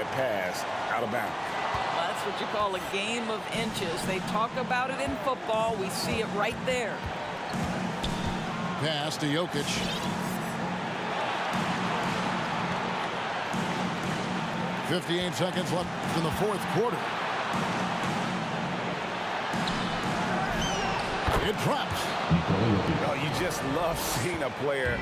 that pass out of bounds. That's what you call a game of inches. They talk about it in football. We see it right there. Pass to Jokic. Fifty-eight seconds left in the fourth quarter. It drops. Oh, you just love seeing a player